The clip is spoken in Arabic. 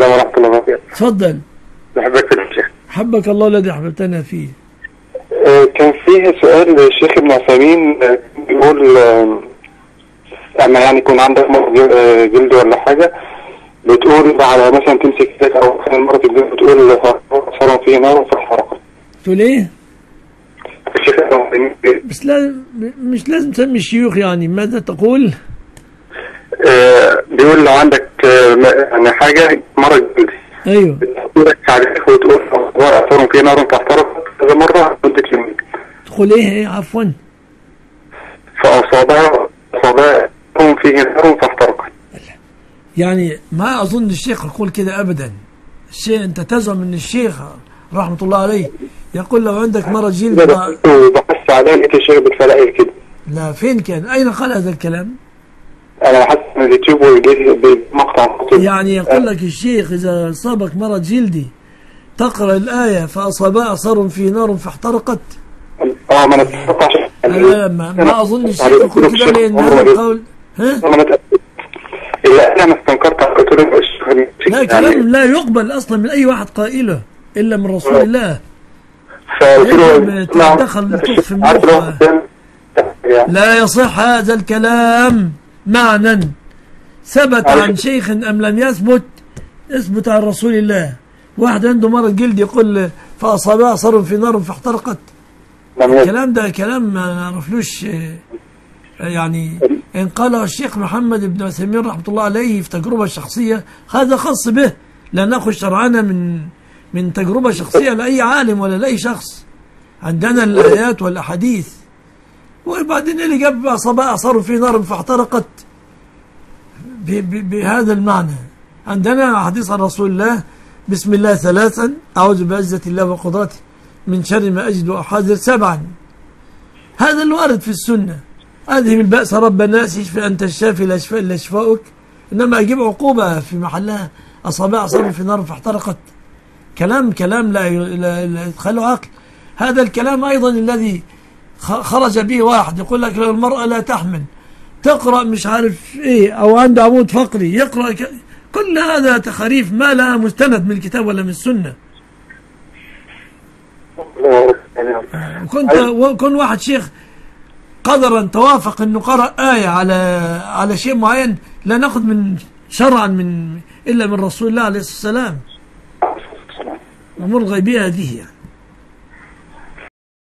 السلام ورحمة الله وبركاته. تفضل. بحبك في الشيخ. حبك الله الذي أحببتنا فيه. آه، كان فيه سؤال للشيخ ابن عثيمين آه، بيقول آه، لما يعني يكون عندك مرض جل- جلد ولا حاجة بتقول على مثلا تمسك إيدك أو مرض الجلد بتقول صار فيه نار فاحترقت تقول الشيخ ابن عثيمين بي- بس لا مش لازم تسمي الشيوخ يعني ماذا تقول؟ بيقول لو عندك آه، يعني حاجة مرض جلدي. أيوه. بتقول عليك وتقول صار فيه نار فاحترقت كذا مرة مدة يومين تقول إيه إيه عفوا. فأصابها أصابها فيه نار فاحترقت يعني ما أظن الشيخ يقول كده أبدا. الشيء أنت تزعم أن الشيخ رحمة الله عليه يقول لو عندك مرض جلد ده ما- بحثت عليها لقيت الشيخ بالفلائل كده. لا فين كان؟ أين قال هذا الكلام؟ أنا بحثت من اليوتيوب بمقطع يعني يقول لك الشيخ إذا أصابك مرض جلدي تقرأ الآية فأصابها أثر في نار فاحترقت. أه ما أنا لا ما, ما أظن الشيخ يقول كده لأن هذا القول ها. إلا أنا ما استنكرت على قلت له لا يعني كلام لا يقبل أصلا من أي واحد قائله إلا من رسول الله. فقلت له في لا يصح هذا الكلام. معنى ثبت عن شيخ أم لم يثبت اثبت عن رسول الله. واحد عنده مرض جلد يقول فأصابها صر في نار فاحترقت. يزل. الكلام ده كلام ما نعرفلوش يعني إن قاله الشيخ محمد بن عثيمين رحمة الله عليه في تجربة شخصية هذا خاص به لا ناخذ شرعنا من من تجربة شخصية لأي عالم ولا لأي شخص. عندنا الآيات والأحاديث. وبعدين اللي جاب أصابها صاروا في نار فاحترقت بهذا المعنى. عندنا حديث عن رسول الله بسم الله ثلاثا أعوذ بعزة الله وقدرته من شر ما أجد وأحاذر سبعا. هذا اللي وارد في السنة. أذهب البأس رب الناس اشفي أنت الشافي لا شفاء إلا شفاؤك. إنما أجيب عقوبة في محلها. أصابع صار في نار فاحترقت. كلام كلام لا لا لا عقل. هذا الكلام أيضا الذي خرج به واحد يقول لك المرأة لا تحمل تقرأ مش عارف إيه أو عنده عمود فقري يقرأ. كل هذا تخاريف ما لها مستند من الكتاب ولا من السنة وكنت وكن واحد شيخ قدرا توافق إنه قرأ آية على على شيء معين لا نأخذ من شرعا من إلا من رسول الله عليه الصلاة والسلام أمور غيبية هذه يعني